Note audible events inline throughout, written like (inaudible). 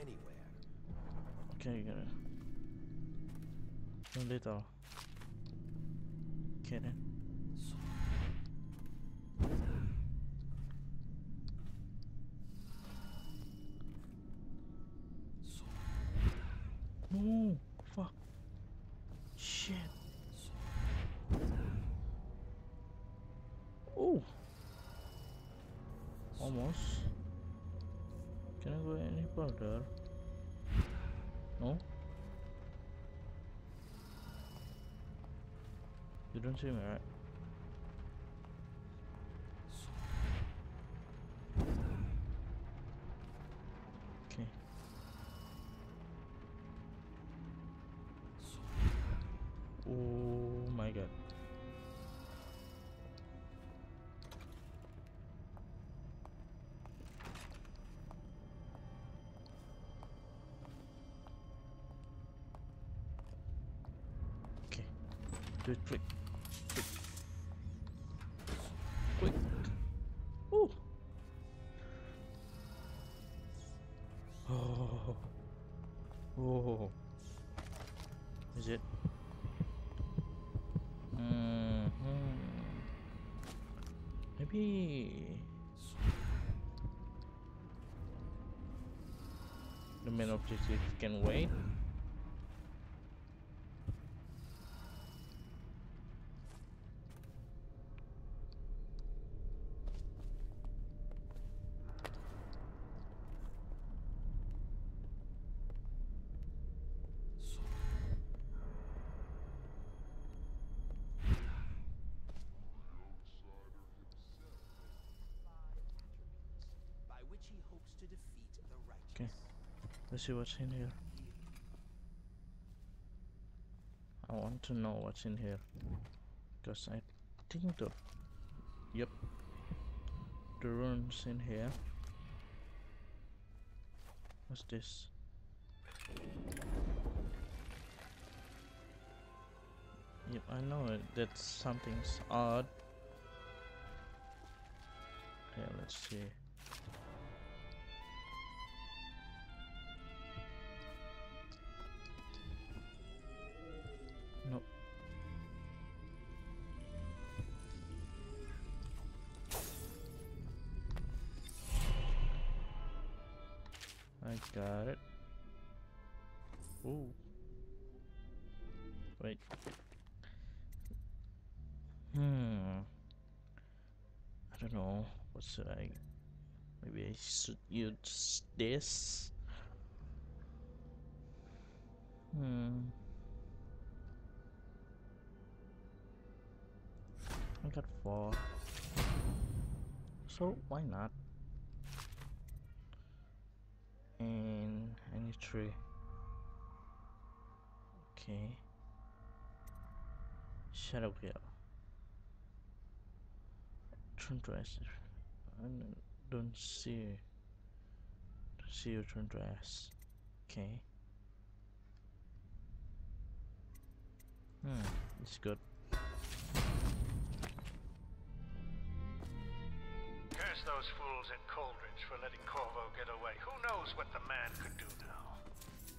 anywhere. Okay, you got it. A little. Okay then. No? You don't see me, right? Do it quick. Quick. Quick. Ooh. Oh. Oh. Is it? Mm hmm Maybe the main objective can wait. By which he hopes to defeat the righteous. Okay. Let's see what's in here. I want to know what's in here. Because I think the... Yep. The runes in here. What's this? Yep, I know it. That something's odd. Okay, let's see. Should I? Maybe I should use this. Hmm. I got four. So why not? And I need three. Okay. Shadow Kill. Turn dress. I don't- see. See your turn dress. Okay. Hmm, it's good. Curse those fools at Coldridge for letting Corvo get away. Who knows what the man could do now?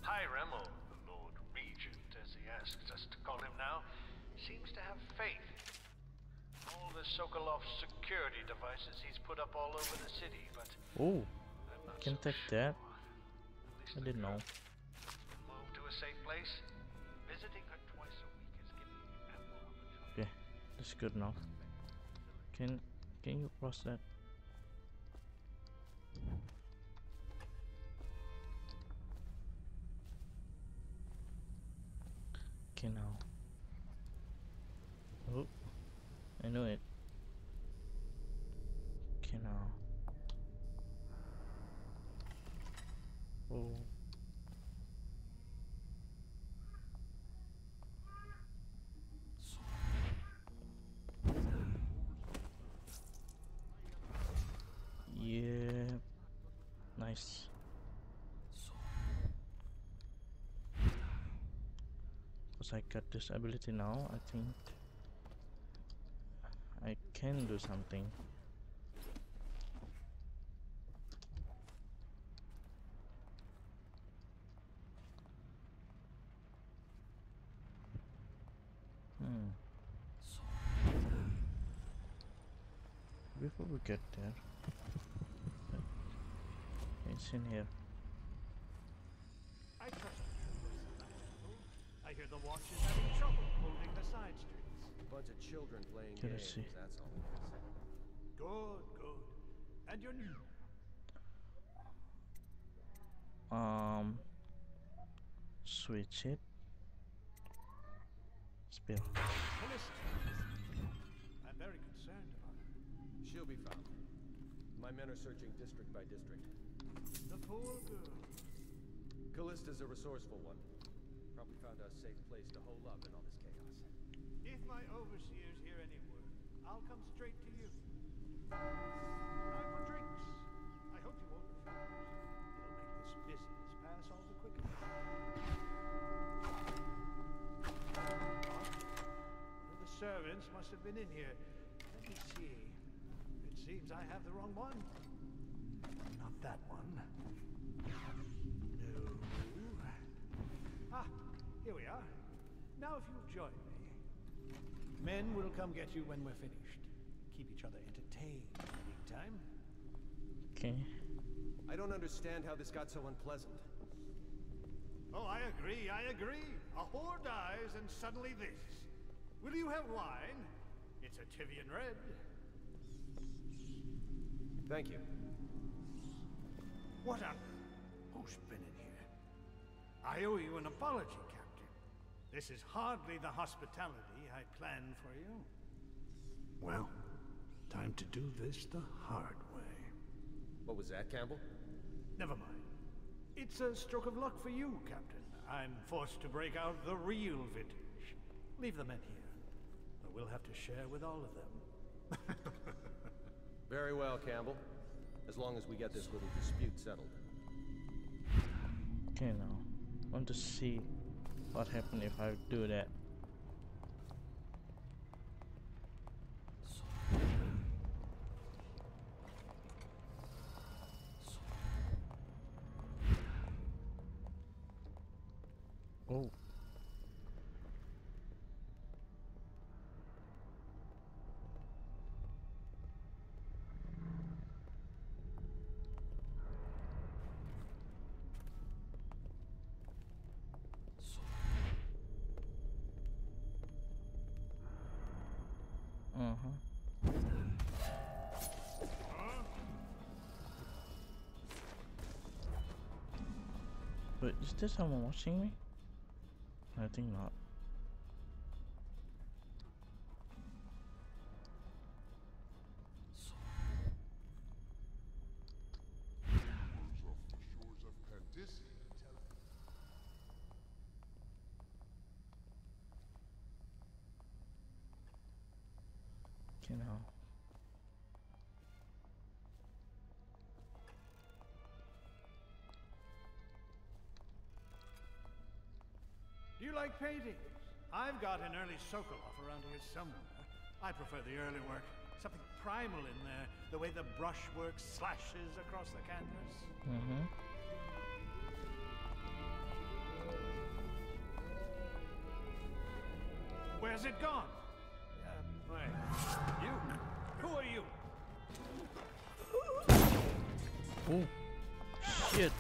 Hiram, or the Lord Regent, as he asks us to call him now, seems to have faith. All the Sokolov security devices he's put up all over the city, but Oh, not can so take sure. that. I didn't know. Move to a safe place. Visiting her twice a week given me ample. Okay, that's good enough. Can can you cross that? Okay now. Oh, I knew it. Now. Oh. Uh, yeah. Nice. Because I got this ability now, I think can do something. Hmm. Before we get there, (laughs) it's in here. Playing Can games, see? that's all it is. Good, good. And you're new. Um, switch it. Spill. I'm very concerned about her. She'll be found. My men are searching district by district. The poor girl. Callista's a resourceful one. Probably found a safe place to hole up in all this chaos. If my overseers hear any word, I'll come straight to you. Time for drinks. I hope you won't refuse. It'll make this business pass all the quicker. One of the servants must have been in here. Let me see. It seems I have the wrong one. Not that one. No. Ah, here we are. Now if you'll join me. Men will come get you when we're finished. Keep each other entertained in the meantime. Okay. I don't understand how this got so unpleasant. Oh, I agree, I agree. A whore dies and suddenly this. Will you have wine? It's a Tyvian red. Thank you. What on who's been in here? I owe you an apology, Captain. This is hardly the hospitality I planned for you. Well, time to do this the hard way. What was that, Campbell? Never mind. It's a stroke of luck for you, Captain. I'm forced to break out the real vintage. Leave the men here. But we'll have to share with all of them. (laughs) Very well, Campbell. As long as we get this little dispute settled. Okay now. Want to see what happens if I do that. Oh. Uh-huh. But is there someone watching me? I think not. Like paintings? I've got an early Sokolov around here somewhere. I prefer the early work. Something primal in there, the way the brushwork slashes across the canvas. Mm-hmm. Where's it gone? Uh, wait. You? Who are you? Oh shit.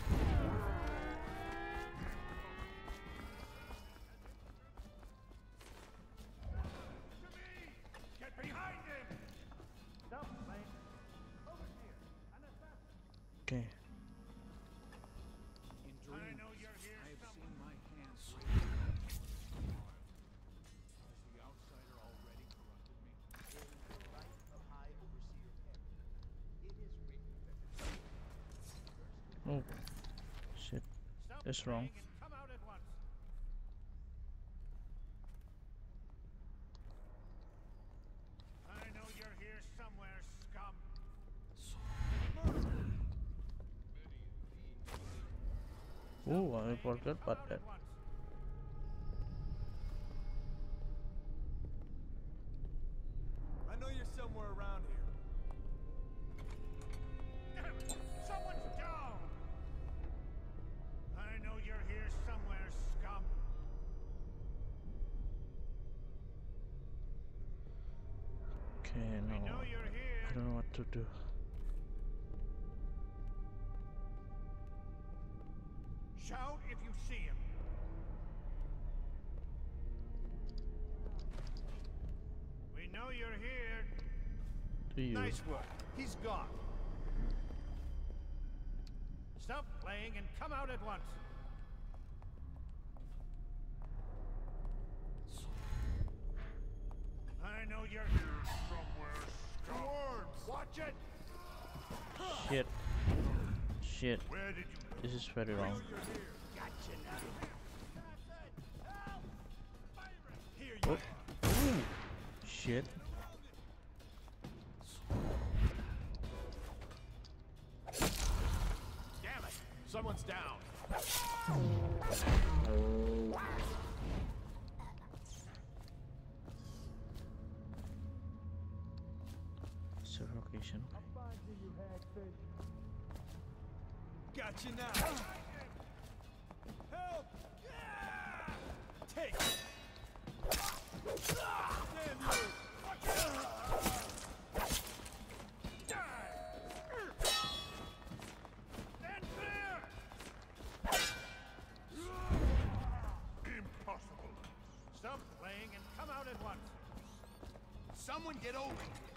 Somewhere, scum. Oh, I forgot Come Okay, I no. know you're here. I don't know what to do. Shout if you see him. We know you're here. Do you? Nice work. He's gone. Stop playing and come out at once. I know you're here! Watch it! Shit. Shit. Where did you This is very wrong. Gotcha now. Here you Oh. are. Shit. Damn it! Someone's down. Suffocation. Got you now. Help! Take. Stand clear! Impossible. Stop playing and come out at once. Someone get over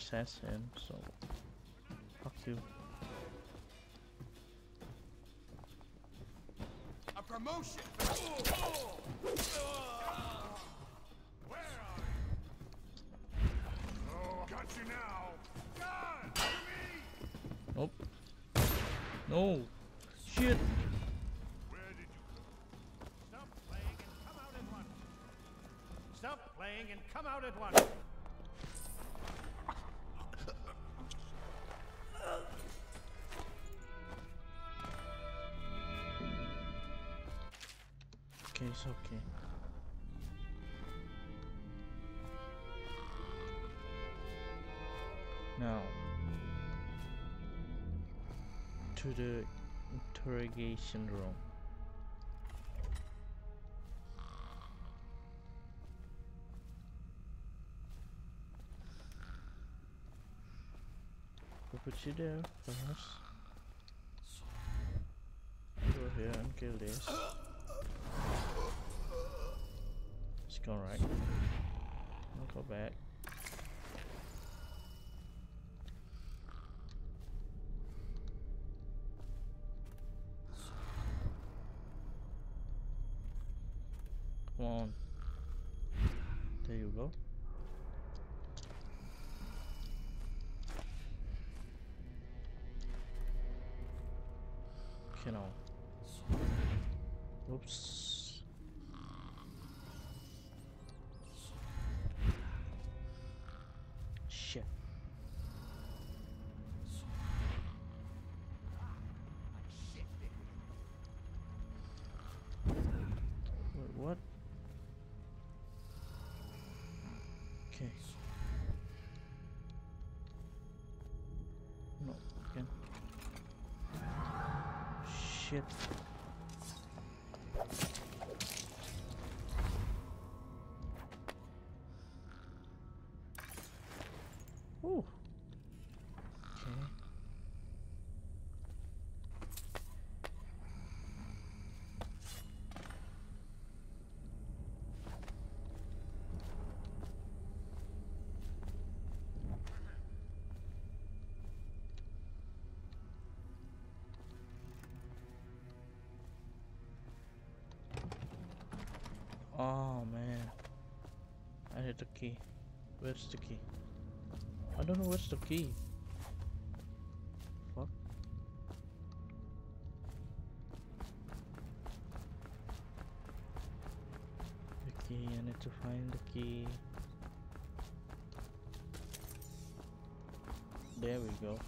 assassin, so fuck you. A promotion. Where are you? Oh, got you now. God, to me. Nope. No. Shit. Where did you go? Stop playing and come out at once. It's okay. Now to the interrogation room. We'll put you there first. Go here and kill this. Let's go right. I'll go back. Come on. There you go. Now. Oops. Okay. No, again. Shit. Oh man. I need the key. Where's the key? I don't know where's the key. Fuck. The key, I need to find the key. There we go.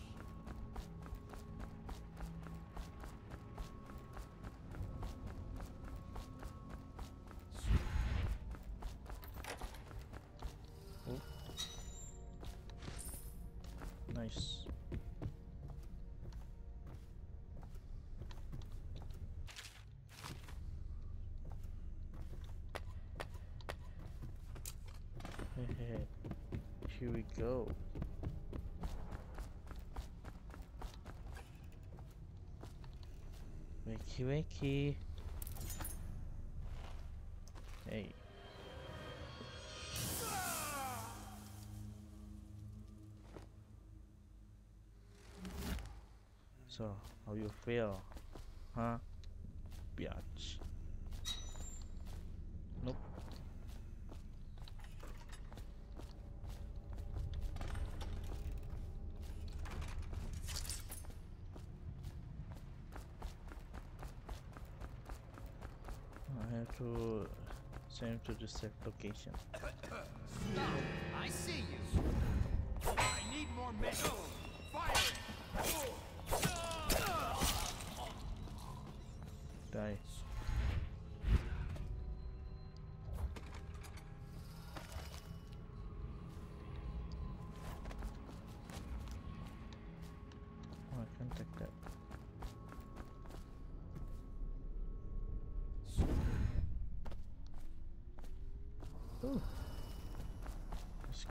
Here we go. Wakey wakey. Hey. So, how you feel? Huh? Biatch. Nope. I have to send to the safe location. I see you. I need more men. Fire! Die.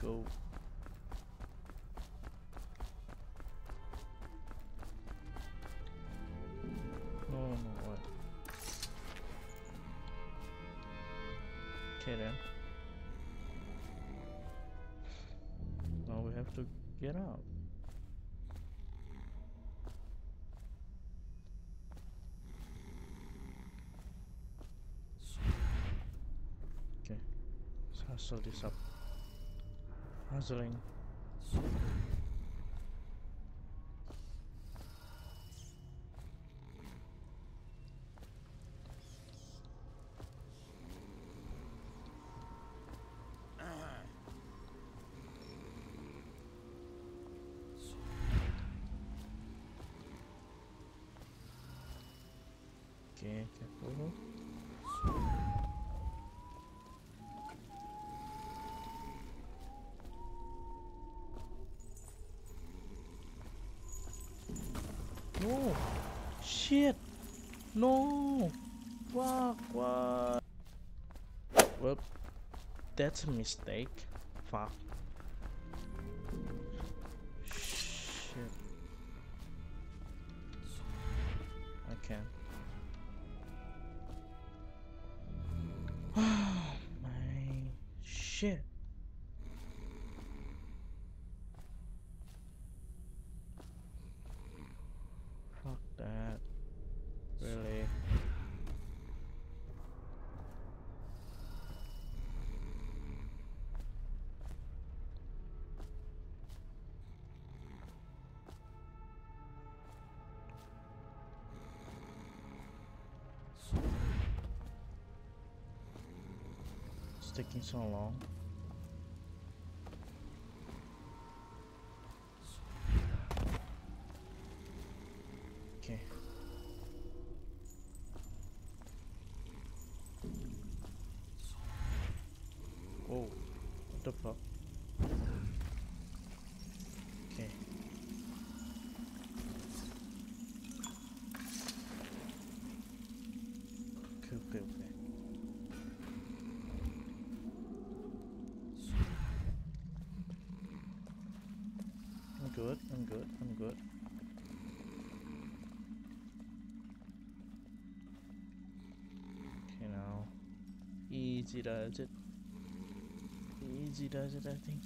Go. No, no, what? Okay then. Now we have to get out. Okay, let's hustle this up. Hustling. Okay, careful. No! Shit! No! Fuck, what? Well, that's a mistake. Fuck. Shit. Okay. can't. (sighs) my shit. Taking so long. Okay. Whoa, what the fuck? Okay. Okay, okay, okay. I'm good, I'm good, I'm good. Okay, now. Easy does it. Easy does it, I think.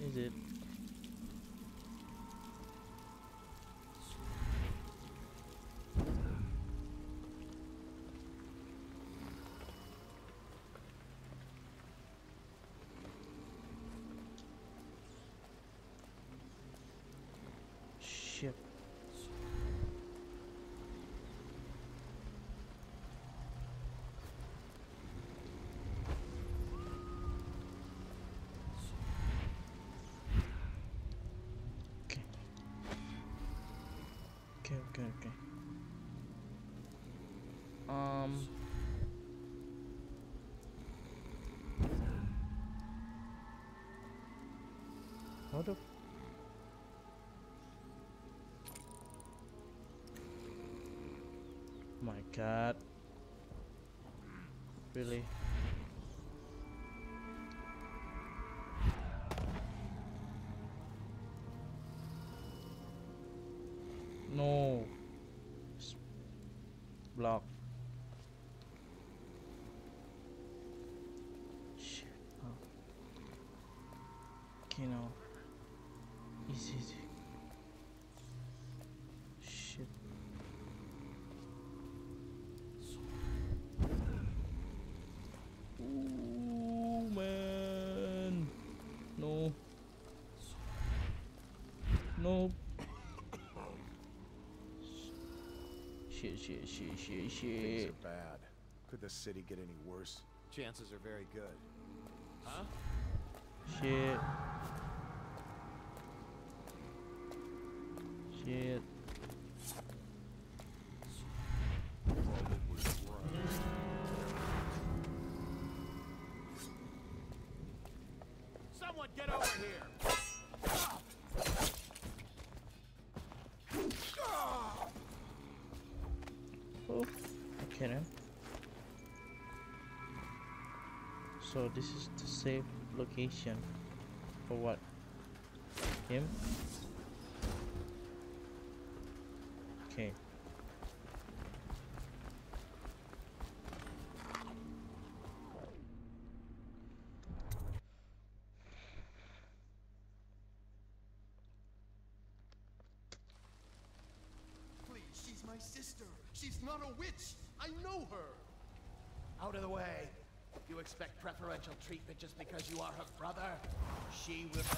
Is it? Okay, okay, okay. Um. How the? My God. Really? Block. Shit. Oh. Okay, now. Easy. Shit. Ooh, man. No. No. Shit, shit, shit, shit, Things are bad. Could the city get any worse? Chances are very good. Huh? Shit. Shit. So this is the safe location for what? Him? Okay. Please, she's my sister. She's not a witch. I know her. Out of the way. You expect preferential treatment just because you are her brother? She will. (laughs)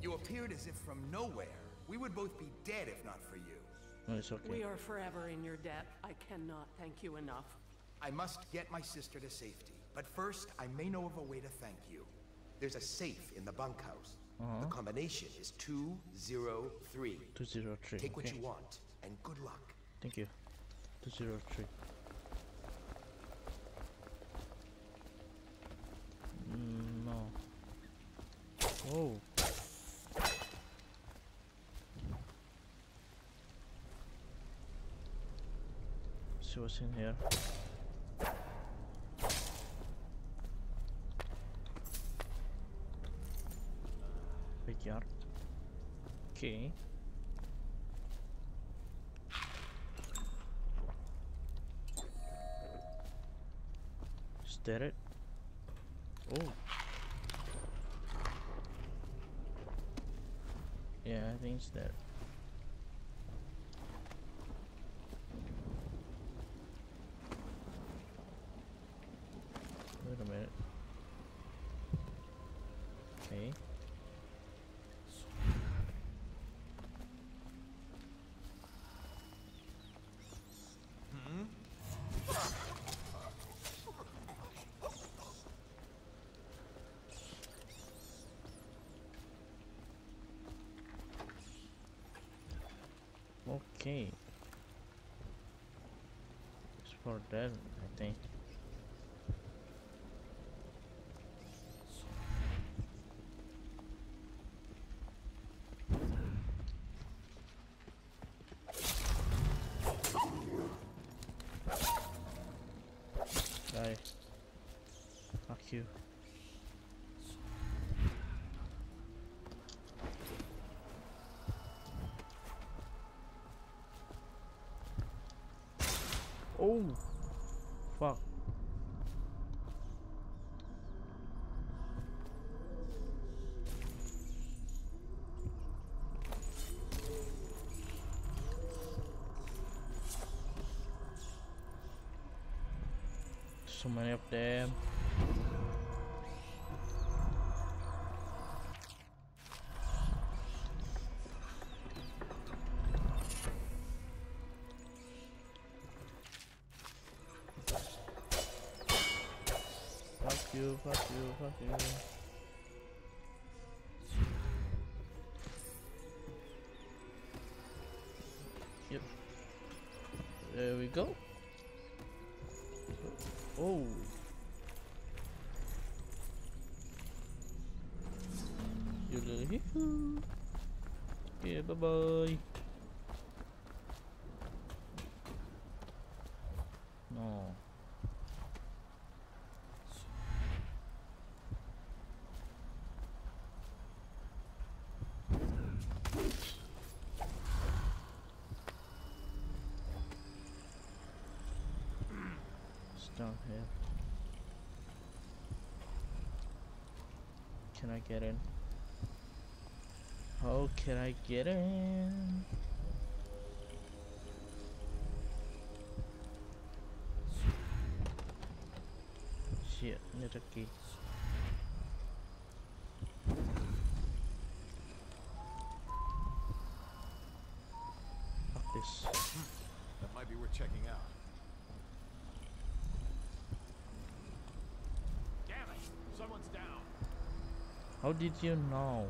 You appeared as if from nowhere. We would both be dead if not for you. No, it's okay. We are forever in your debt. I cannot thank you enough. I must get my sister to safety. But first, I may know of a way to thank you. There's a safe in the bunkhouse. Uh-huh. The combination is 203. 203. Take what okay. you want, and good luck. Thank you. 203. Oh. See what's in here. Okay. Is that it? Oh. It's that. Wait a minute. Okay. Okay. It's for that, I think. Die. Fuck you. Oh, fuck. So many of them. you, fuck you, fuck you. Yep. There we go. Oh. You little hee hoo. Yeah, bye bye. No. Down here. Can I get in? How can I get in? Shit, need a key. Fuck this. That might be worth checking out. Damn it! Someone's down. How did you know?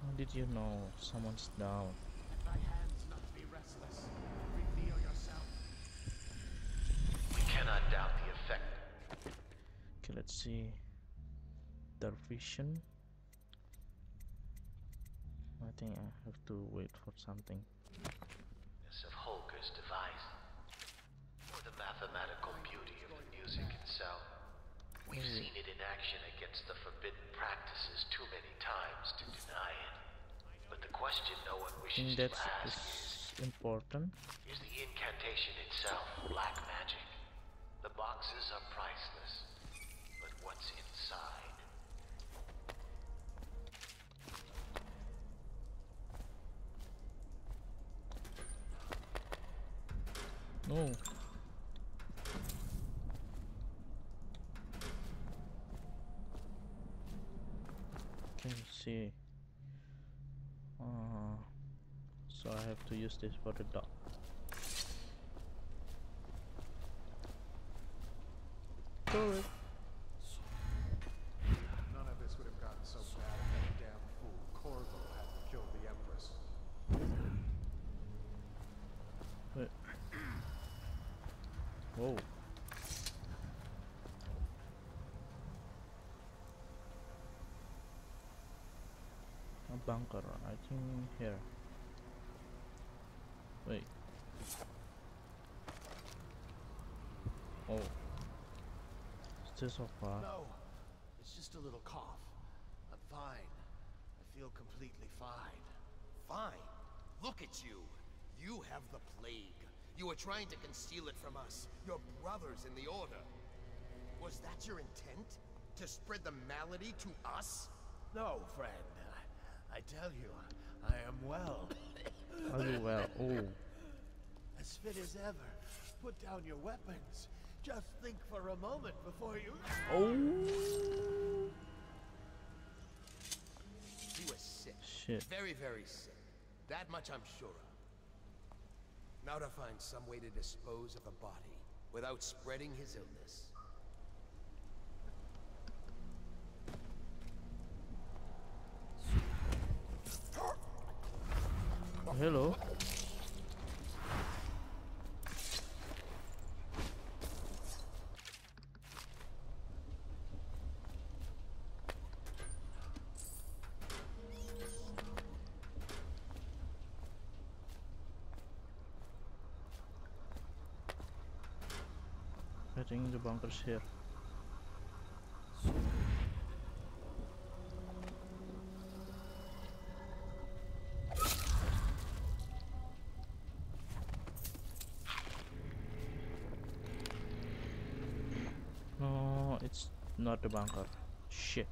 How did you know someone's down? Let thy hands not be restless. Reveal yourself. We cannot doubt the effect. Okay, let's see. Dervision. I think I have to wait for something. of Holger's device, or the mathematical beauty of the music itself. We've seen it in action against the forbidden practices too many times to deny it. But the question no one wishes think to ask is important. is, is the incantation itself black magic? The boxes are priceless, but what's inside? No. Can you see? Uh, so I have to use this for the dog. Correct. None of this would have gotten so bad if that damn fool Corvo hadn't killed the Empress. Wait. Whoa. Bunker, I think here. Wait. Oh. Still so far. No, it's just a little cough. I'm fine. I feel completely fine. Fine. Look at you. You have the plague. You were trying to conceal it from us, your brothers in the Order. Was that your intent? To spread the malady to us? No, friend. I, tell you, I am well. Are well? (coughs) Oh. As fit as ever. Put down your weapons. Just think for a moment before you. Oh. He was sick. Shit. Very, very sick. That much I'm sure of. Now to find some way to dispose of a body without spreading his illness. Hello. Think the bunker's here. No, it's not the bunker. Shit.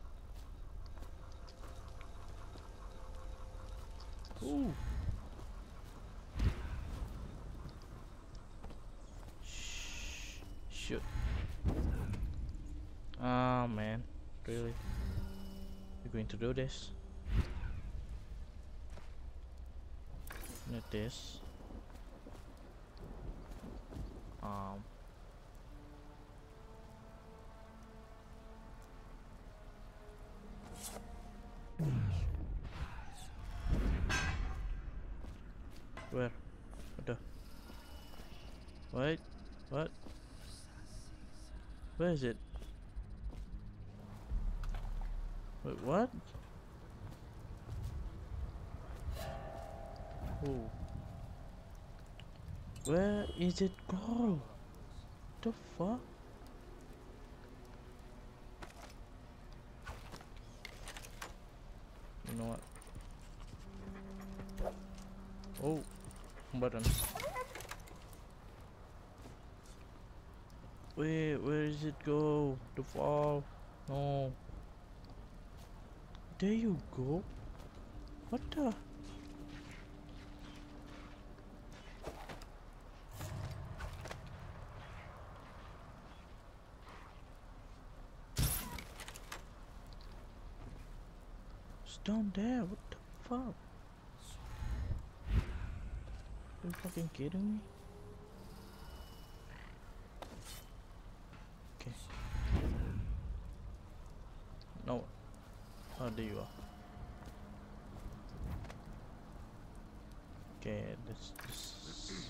Ooh. Shoot. Ah man, really? You're going to do this? Not this. Um. Where? What the? Wait, what? Where is it? Wait, what? Oh. Where is it go? The fuck? You know what? Oh, button. Wait, where does it go? The fall? No. There you go. What the? It's down there. What the fuck? Are you fucking kidding me? Okay. No. Oh, there you are. Okay, this, this.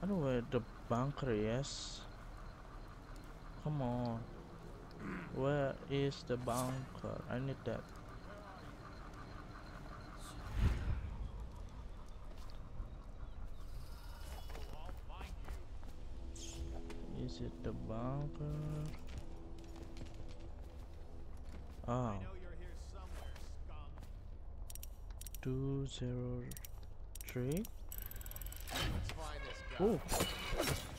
I know where the bunker is. Come on. Where is the bunker? I need that. Is it the bunker? Ah. Two zero three. Let's find this guy. Oh, (laughs)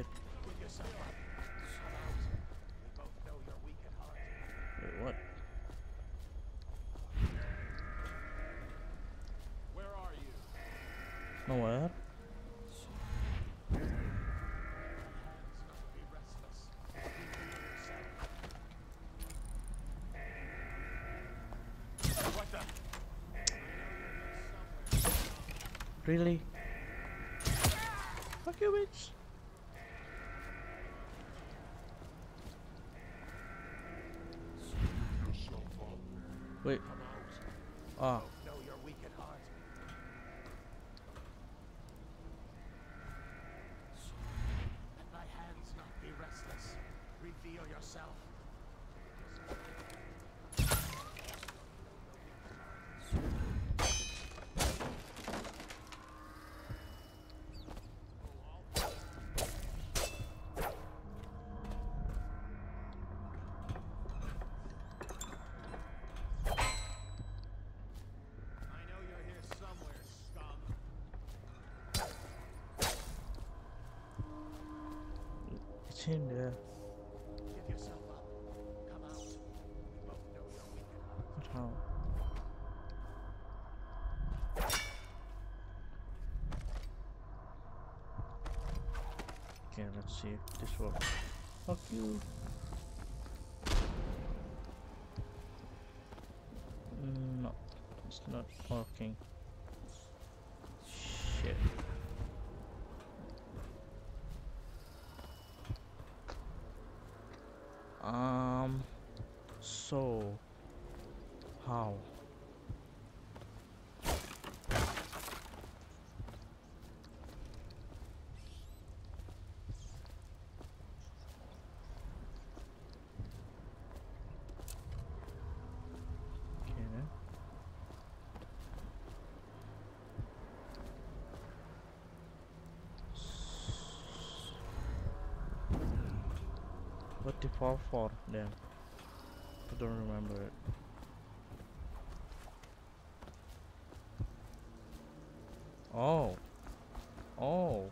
heart. Wait, what? Where are you? Nowhere? Really? Fuck you, bitch. Wait. Ah. Know you're weak at heart. Let my hands not be restless. Reveal yourself. I know you're here somewhere, scum. It's in there. Give yourself up. Come out. We both know? Okay, let's see if this works. Fuck you. Mm, No, it's not working. Shit. What the fall for? Damn. I don't remember it. Oh. Oh.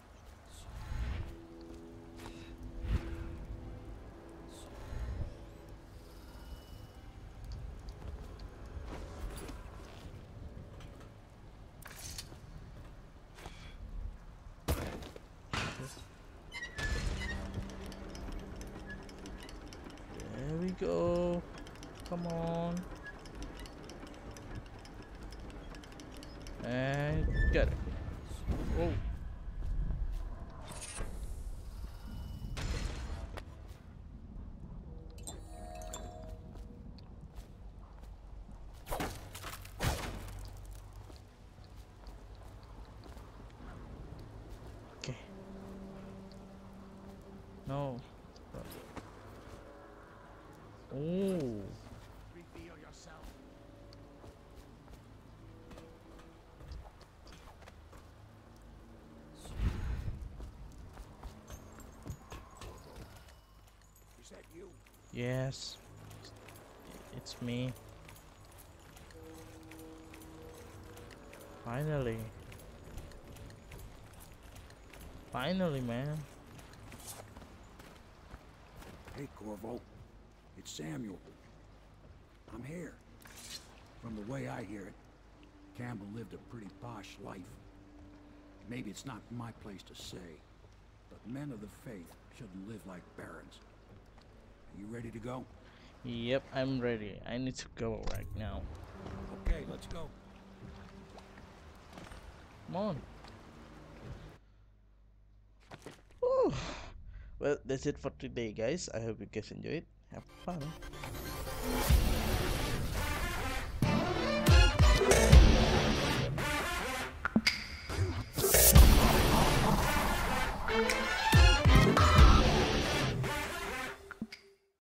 Yes. It's me. Finally. Finally, man. Hey, Corvo. It's Samuel. I'm here. From the way I hear it, Campbell lived a pretty posh life. Maybe it's not my place to say, but men of the faith shouldn't live like barons. You ready to go? Yep, I'm ready. I need to go right now. Okay, let's go. Come on. Whew. Well, that's it for today, guys. I hope you guys enjoyed. Have fun.